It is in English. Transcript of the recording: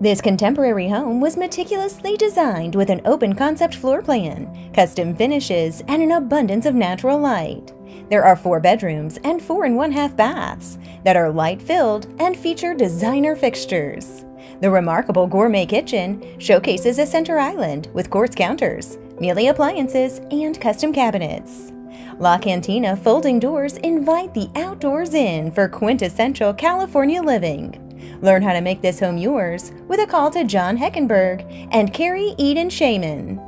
This contemporary home was meticulously designed with an open concept floor plan, custom finishes, and an abundance of natural light. There are four bedrooms and four and one half baths that are light filled and feature designer fixtures. The remarkable gourmet kitchen showcases a center island with quartz counters, Miele appliances, and custom cabinets. La Cantina folding doors invite the outdoors in for quintessential California living. Learn how to make this home yours with a call to John Heckenberg and Carrie Eden Shaman.